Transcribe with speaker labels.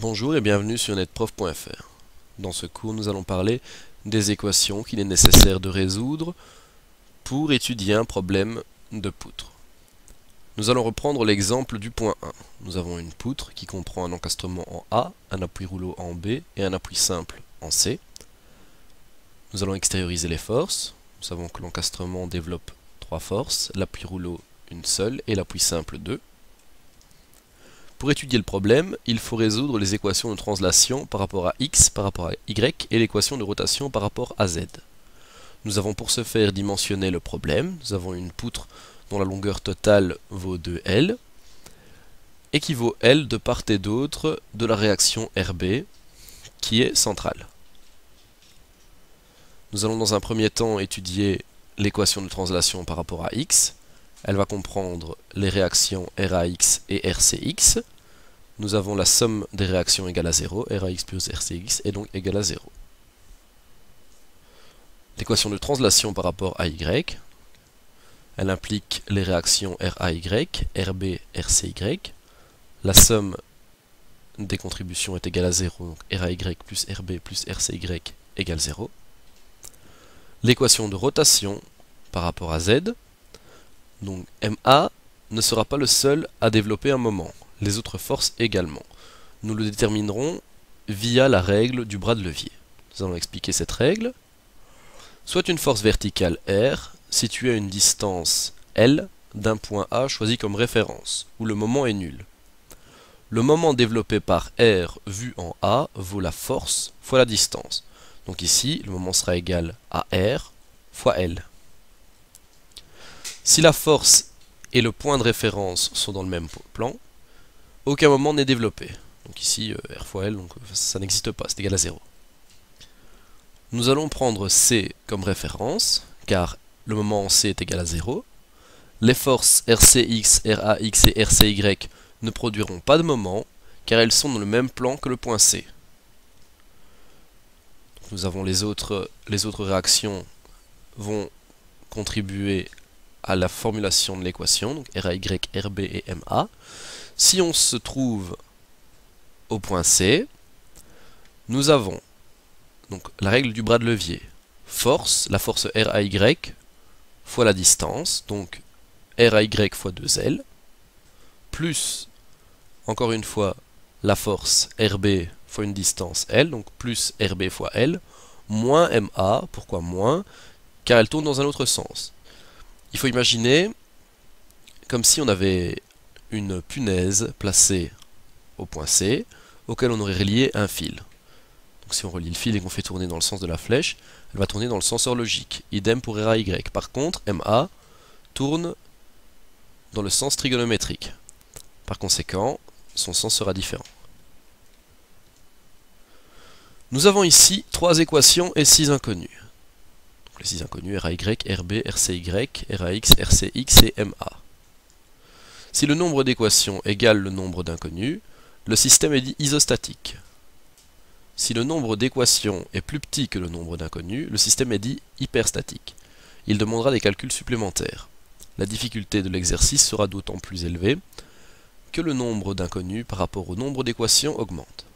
Speaker 1: Bonjour et bienvenue sur netprof.fr. Dans ce cours, nous allons parler des équations qu'il est nécessaire de résoudre pour étudier un problème de poutre. Nous allons reprendre l'exemple du point 1. Nous avons une poutre qui comprend un encastrement en A, un appui rouleau en B et un appui simple en C. Nous allons extérioriser les forces. Nous savons que l'encastrement développe trois forces, l'appui rouleau une seule et l'appui simple deux. Pour étudier le problème, il faut résoudre les équations de translation par rapport à x par rapport à y et l'équation de rotation par rapport à z. Nous avons pour ce faire dimensionné le problème. Nous avons une poutre dont la longueur totale vaut 2L, équivaut L de part et d'autre de la réaction RB, qui est centrale. Nous allons dans un premier temps étudier l'équation de translation par rapport à x. Elle va comprendre les réactions RAX et RCX. Nous avons la somme des réactions égale à 0, RAX plus RCX est donc égale à 0. L'équation de translation par rapport à Y, elle implique les réactions RAY, RB, RCY. La somme des contributions est égale à 0, donc RAY plus RB plus RCY égale 0. L'équation de rotation par rapport à Z, donc MA ne sera pas le seul à développer un moment, les autres forces également. Nous le déterminerons via la règle du bras de levier. Nous allons expliquer cette règle. Soit une force verticale R située à une distance L d'un point A choisi comme référence, où le moment est nul. Le moment développé par R vu en A vaut la force fois la distance. Donc ici, le moment sera égal à R fois L. Si la force et le point de référence sont dans le même plan, aucun moment n'est développé. Donc ici, euh, R fois L, donc ça n'existe pas, c'est égal à 0. Nous allons prendre C comme référence, car le moment en C est égal à 0. Les forces RCX, RAX et RCY ne produiront pas de moment, car elles sont dans le même plan que le point C. Nous avons les autres, les autres réactions vont contribuer à la formulation de l'équation, donc RAY, RB et MA. Si on se trouve au point C, nous avons donc la règle du bras de levier. Force, la force RAY fois la distance, donc RAY fois 2L, plus, encore une fois, la force RB fois une distance L, donc plus RB fois L, moins MA, pourquoi moins? Car elle tourne dans un autre sens. Il faut imaginer comme si on avait une punaise placée au point C, auquel on aurait relié un fil. Donc si on relie le fil et qu'on fait tourner dans le sens de la flèche, elle va tourner dans le sens logique. Idem pour RAY. Par contre, MA tourne dans le sens trigonométrique. Par conséquent, son sens sera différent. Nous avons ici trois équations et six inconnus. Les inconnus, RAY, RB, RCY, RAX, RCX et MA. Si le nombre d'équations égale le nombre d'inconnus, le système est dit isostatique. Si le nombre d'équations est plus petit que le nombre d'inconnus, le système est dit hyperstatique. Il demandera des calculs supplémentaires. La difficulté de l'exercice sera d'autant plus élevée que le nombre d'inconnus par rapport au nombre d'équations augmente.